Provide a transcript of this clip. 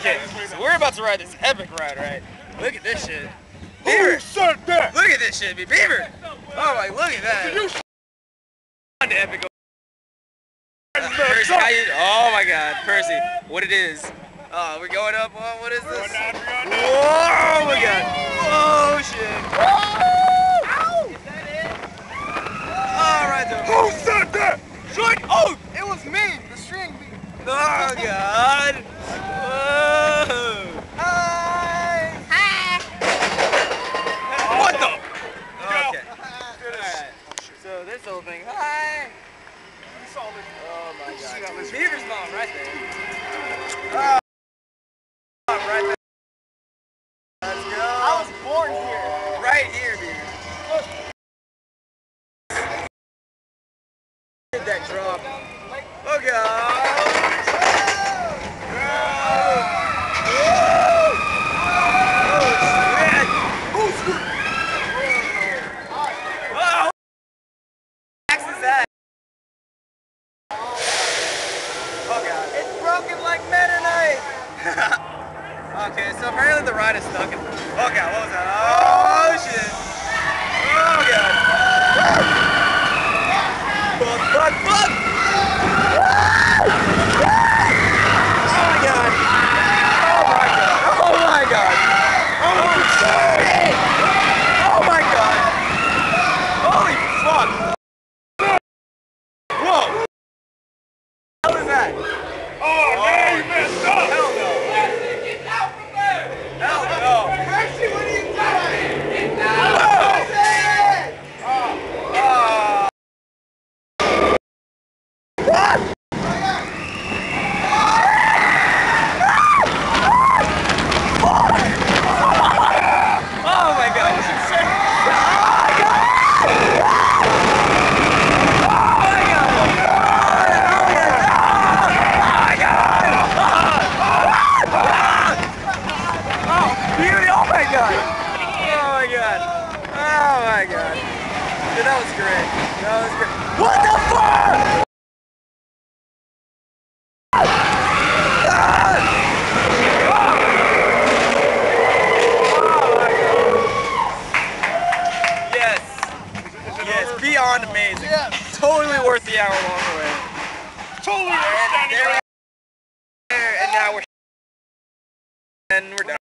Okay, so we're about to ride this epic ride, right? Look at this shit. Beaver! Who said that? Look at this shit, Beaver! Oh my, look at that. You On to epic. Uh, Percy, how you, oh my god, Percy, what it is. Oh, we're going up, oh, what is this? Whoa, oh my god. Oh shit. All right, there. Who said that? Short. Oh, it was me, the string. Oh god. Whoa. Hi. What the? Okay. Alright. So this whole thing. Hi. Oh my god. Beaver's mom right there. Right there. Let's go. I was born here. Right here, Beaver. Did that drop. Oh god. Oh, Max is that? Oh god. It's broken like Mennonite! okay, so apparently the ride is stuck. Oh god, what was that? Oh shit! Oh god! Fuck, fuck, fuck! Oh my god! Oh my god! Oh my god! Oh my god! Holy fuck! Whoa! How was that? Oh, man, you messed up. Hell no! Hell no! Oh. Oh my god, this is sick! Oh my god! Oh my god! Oh my god! Oh, beauty! Oh my god! Oh my god! Oh my god! You're sick! Oh my god! Oh my god! Oh my god! Oh my god! Oh my god! Oh my god! Dude, that was great. That was great. What the fuck? beyond amazing. Yeah. Totally worth the hour long way Totally worth it. And now we're and we're done.